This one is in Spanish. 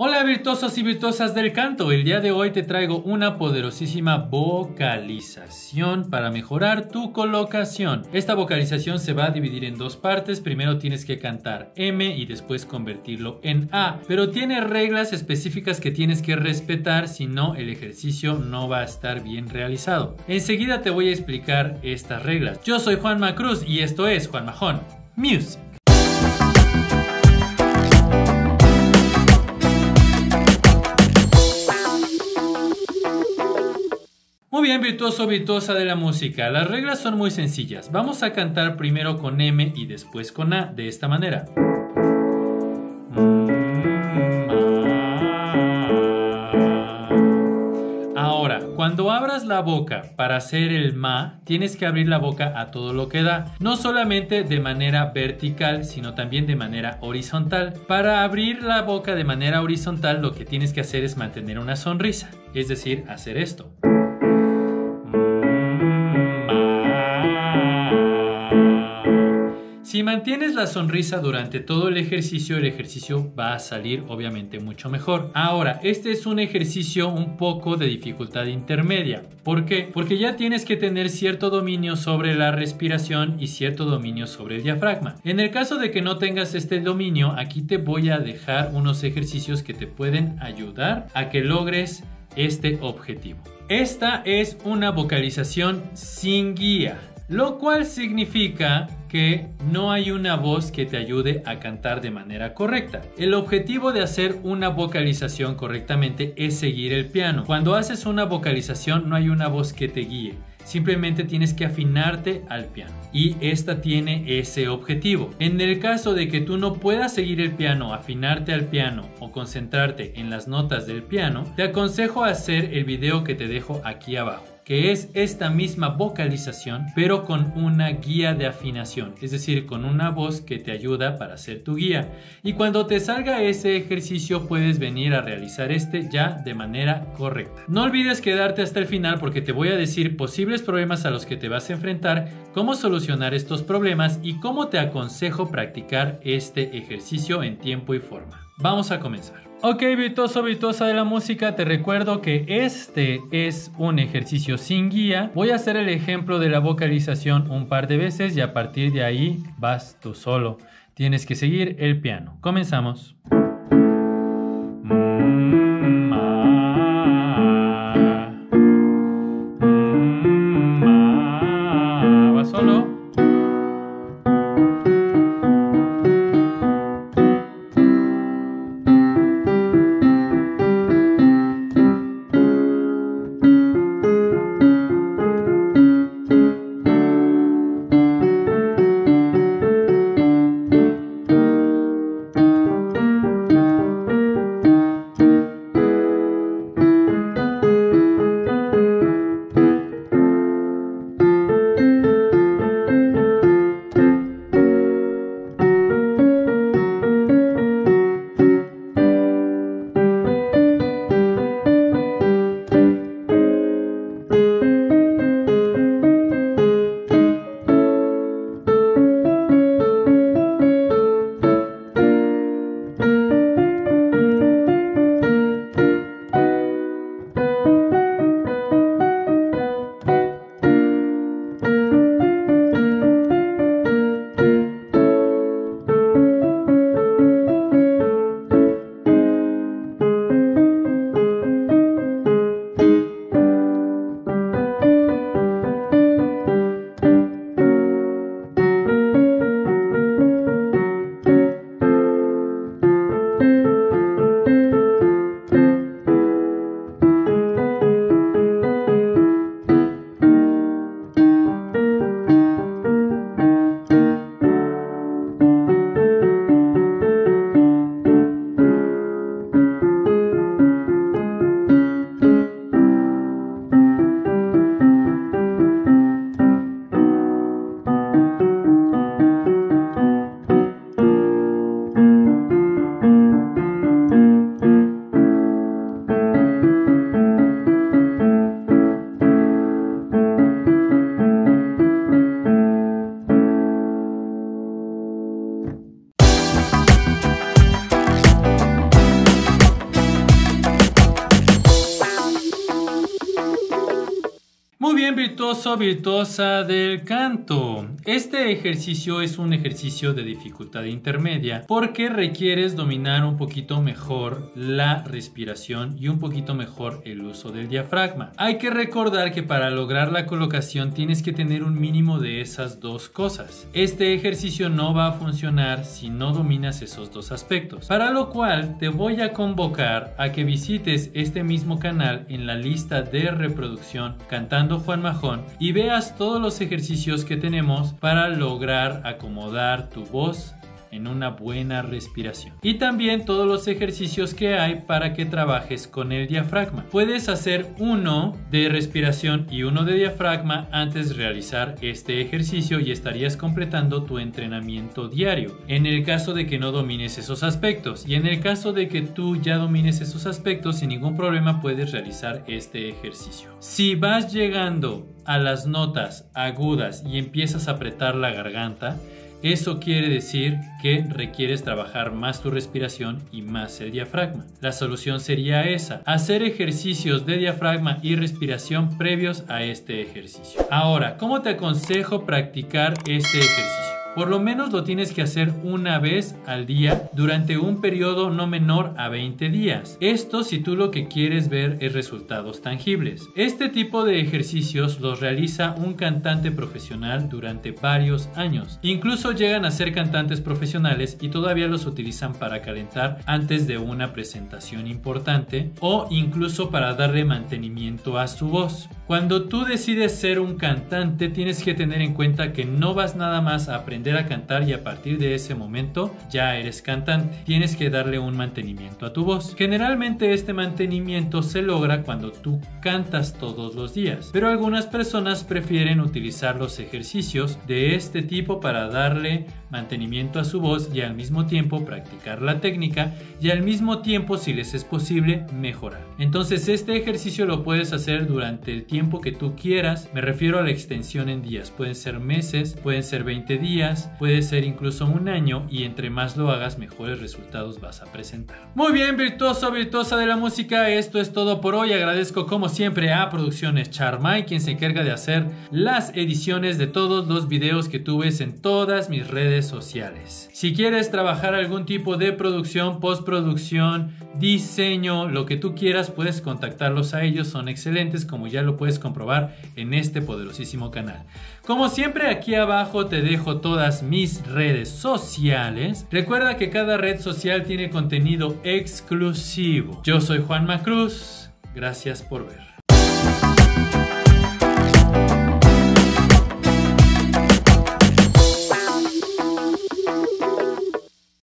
Hola virtuosos y virtuosas del canto, el día de hoy te traigo una poderosísima vocalización para mejorar tu colocación. Esta vocalización se va a dividir en dos partes, primero tienes que cantar M y después convertirlo en A, pero tiene reglas específicas que tienes que respetar, si no el ejercicio no va a estar bien realizado. Enseguida te voy a explicar estas reglas. Yo soy Juan Macruz y esto es Juan Majón Music. Muy bien, virtuoso, virtuosa de la música. Las reglas son muy sencillas. Vamos a cantar primero con M y después con A, de esta manera. Ahora, cuando abras la boca para hacer el ma, tienes que abrir la boca a todo lo que da. No solamente de manera vertical, sino también de manera horizontal. Para abrir la boca de manera horizontal, lo que tienes que hacer es mantener una sonrisa. Es decir, hacer esto. Mantienes la sonrisa durante todo el ejercicio, el ejercicio va a salir obviamente mucho mejor. Ahora, este es un ejercicio un poco de dificultad intermedia. ¿Por qué? Porque ya tienes que tener cierto dominio sobre la respiración y cierto dominio sobre el diafragma. En el caso de que no tengas este dominio, aquí te voy a dejar unos ejercicios que te pueden ayudar a que logres este objetivo. Esta es una vocalización sin guía, lo cual significa que no hay una voz que te ayude a cantar de manera correcta. El objetivo de hacer una vocalización correctamente es seguir el piano. Cuando haces una vocalización no hay una voz que te guíe. Simplemente tienes que afinarte al piano. Y esta tiene ese objetivo. En el caso de que tú no puedas seguir el piano, afinarte al piano o concentrarte en las notas del piano, te aconsejo hacer el video que te dejo aquí abajo que es esta misma vocalización, pero con una guía de afinación, es decir, con una voz que te ayuda para ser tu guía. Y cuando te salga ese ejercicio puedes venir a realizar este ya de manera correcta. No olvides quedarte hasta el final porque te voy a decir posibles problemas a los que te vas a enfrentar, cómo solucionar estos problemas y cómo te aconsejo practicar este ejercicio en tiempo y forma. Vamos a comenzar. Ok, virtuoso, virtuosa de la música, te recuerdo que este es un ejercicio sin guía. Voy a hacer el ejemplo de la vocalización un par de veces y a partir de ahí vas tú solo. Tienes que seguir el piano. Comenzamos. Virtuoso, virtuosa del canto. Este ejercicio es un ejercicio de dificultad intermedia porque requieres dominar un poquito mejor la respiración y un poquito mejor el uso del diafragma. Hay que recordar que para lograr la colocación tienes que tener un mínimo de esas dos cosas. Este ejercicio no va a funcionar si no dominas esos dos aspectos. Para lo cual te voy a convocar a que visites este mismo canal en la lista de reproducción cantando Juan Majón y veas todos los ejercicios que tenemos para lograr acomodar tu voz en una buena respiración. Y también todos los ejercicios que hay para que trabajes con el diafragma. Puedes hacer uno de respiración y uno de diafragma antes de realizar este ejercicio y estarías completando tu entrenamiento diario. En el caso de que no domines esos aspectos y en el caso de que tú ya domines esos aspectos sin ningún problema puedes realizar este ejercicio. Si vas llegando a las notas agudas y empiezas a apretar la garganta, eso quiere decir que requieres trabajar más tu respiración y más el diafragma. La solución sería esa, hacer ejercicios de diafragma y respiración previos a este ejercicio. Ahora, ¿cómo te aconsejo practicar este ejercicio? Por lo menos lo tienes que hacer una vez al día durante un periodo no menor a 20 días. Esto si tú lo que quieres ver es resultados tangibles. Este tipo de ejercicios los realiza un cantante profesional durante varios años. Incluso llegan a ser cantantes profesionales y todavía los utilizan para calentar antes de una presentación importante o incluso para darle mantenimiento a su voz. Cuando tú decides ser un cantante tienes que tener en cuenta que no vas nada más a aprender a cantar y a partir de ese momento ya eres cantante. Tienes que darle un mantenimiento a tu voz. Generalmente este mantenimiento se logra cuando tú cantas todos los días, pero algunas personas prefieren utilizar los ejercicios de este tipo para darle mantenimiento a su voz y al mismo tiempo practicar la técnica y al mismo tiempo si les es posible mejorar. Entonces este ejercicio lo puedes hacer durante el tiempo que tú quieras, me refiero a la extensión en días, pueden ser meses, pueden ser 20 días, puede ser incluso un año y entre más lo hagas mejores resultados vas a presentar. Muy bien, virtuoso, virtuosa de la música, esto es todo por hoy, agradezco como siempre a Producciones Charmai quien se encarga de hacer las ediciones de todos los videos que tú ves en todas mis sociales. Si quieres trabajar algún tipo de producción, postproducción, diseño, lo que tú quieras, puedes contactarlos a ellos, son excelentes como ya lo puedes comprobar en este poderosísimo canal. Como siempre aquí abajo te dejo todas mis redes sociales. Recuerda que cada red social tiene contenido exclusivo. Yo soy Juan Macruz, gracias por ver.